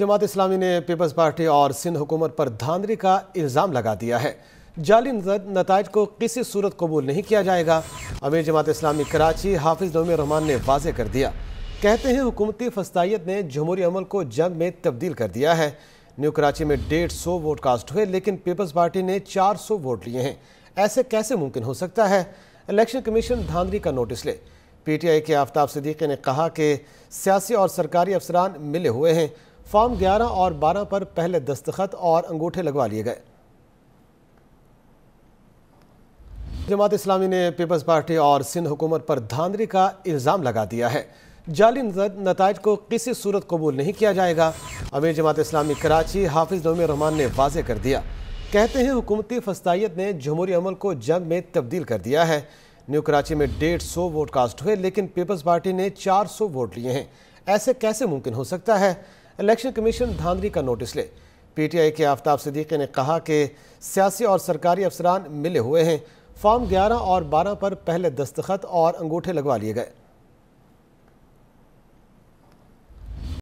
जमात इस्लामी ने peoples party और सिंध हुकूमत पर धांधली का इल्ज़ाम लगा दिया है। जाली नतज को किसी सूरत कबूल नहीं किया जाएगा। अमीर जमात इस्लामी कराची हाफिज नोमी रहमान ने वाजे कर दिया। कहते हैं हुकूमती फस्ताइत ने जमहूरी अमल को जंग में तब्दील कर दिया है। न्यू कराची में डेढ़ सौ वोट कास्ट हुए, लेकिन पीपल्स पार्टी ने चार सौ वोट लिए हैं। ऐसे कैसे मुमकिन हो सकता है? इलेक्शन कमीशन धांधली का नोटिस ले। पीटीआई के आफ्ताब सिद्दीकी ने कहा कि सियासी और सरकारी अफसरान मिले हुए हैं। फॉर्म 11 और 12 पर पहले दस्तखत और अंगूठे लगवा लिए गए। जमात इस्लामी ने पीपल्स पार्टी और सिंध हुकूमत पर धांधली का इल्ज़ाम लगा दिया है। जाली नतज को किसी सूरत कबूल नहीं किया जाएगा। अमीर जमात इस्लामी कराची हाफिज नोमी रहमान ने वाजे कर दिया। कहते हैं हुकूमती फस्ताइत ने जमहूरी अमल को जंग में तब्दील कर दिया है। न्यू कराची में डेढ़ सौ वोट कास्ट हुए, लेकिन पीपल्स पार्टी ने चार सौ वोट लिए हैं। ऐसे कैसे मुमकिन हो सकता है? इलेक्शन कमीशन धांधली का नोटिस ले। पीटीआई के आफ्ताब सिद्दीकी ने कहा कि सियासी और सरकारी अफसरान मिले हुए हैं। फॉर्म 11 और 12 पर पहले दस्तखत और अंगूठे लगवा लिए गए।